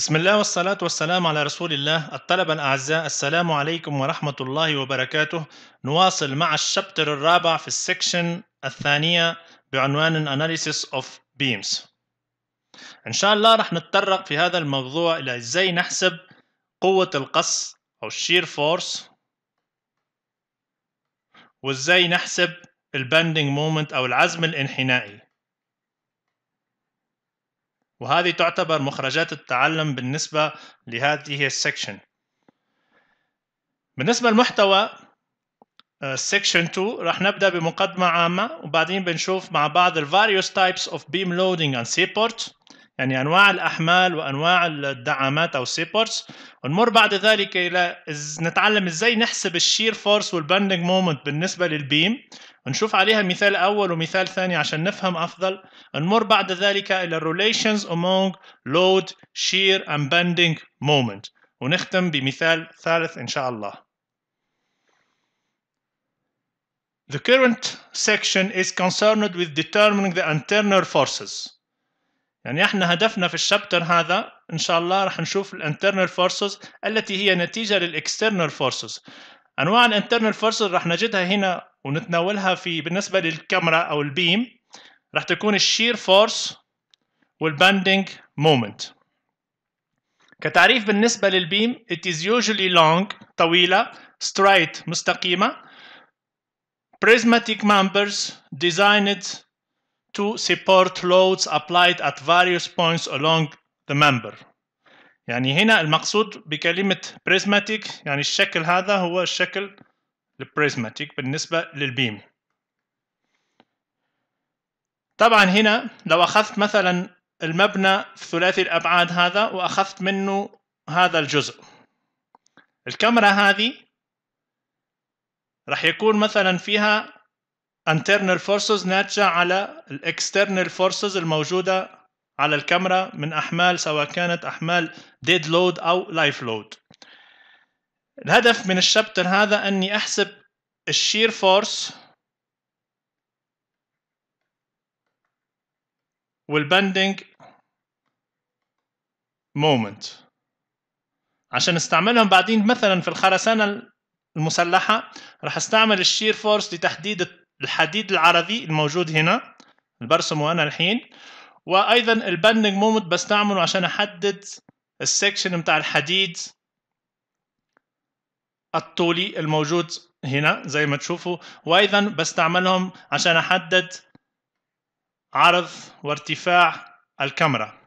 بسم الله والصلاة والسلام على رسول الله. الطلبة الأعزاء السلام عليكم ورحمة الله وبركاته. نواصل مع ال chapter الرابع في ال section الثانية بعنوان Analysis of Beams. إن شاء الله رح نتطرق في هذا الموضوع إلى إزاي نحسب قوة القص أو shear force وإزاي نحسب ال bending moment أو العزم الانحنائي. وهذه تعتبر مخرجات التعلم بالنسبة لهذه ال section. بالنسبة للمحتوى section 2 راح نبدأ بمقدمة عامة وبعدين بنشوف مع بعض ال various types of beam loading and support يعني أنواع الأحمال وأنواع الدعامات أو supports. ونمر بعد ذلك إلى نتعلم إزاي نحسب ال shear force وال bending moment بالنسبة لل beam. ونشوف عليها مثال أول ومثال ثاني عشان نفهم أفضل. نمر بعد ذلك إلى relations among load, shear and bending moment. ونختم بمثال ثالث إن شاء الله. The current section is concerned with determining the internal forces. يعني إحنا هدفنا في ال chapter هذا إن شاء الله راح نشوف ال internal forces التي هي نتيجة لل external forces انواع ال internal forces راح نجدها هنا ونتناولها في بالنسبة للكمرة أو ال beam راح تكون ال shear force وال bending moment كتعريف بالنسبة لل beam it is usually long طويلة straight مستقيمة. Prismatic members designed to support loads applied at various points along the member. يعني هنا المقصود بكلمة prismatic يعني الشكل هذا هو الشكل البريزماتيك بالنسبة للبيم. طبعا هنا لو أخذت مثلا المبنى ثلاثي الأبعاد هذا وأخذت منه هذا الجزء. الكاميرا هذه راح يكون مثلا فيها internal forces ناتجة على ال external forces الموجودة على الكاميرا من أحمال سواء كانت أحمال dead load أو life load. الهدف من ال chapter هذا أني أحسب ال shear force وال bending moment عشان استعملهم بعدين مثلا في الخرسانة المسلحة راح أستعمل ال shear force لتحديد الحديد العرضي الموجود هنا برسمه أنا الحين وأيضا ال bending moment بستعمله عشان أحدد السكشن بتاع الحديد الطولي الموجود هنا زي ما تشوفوا وأيضا بستعملهم عشان أحدد عرض وارتفاع الكاميرا.